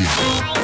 Active.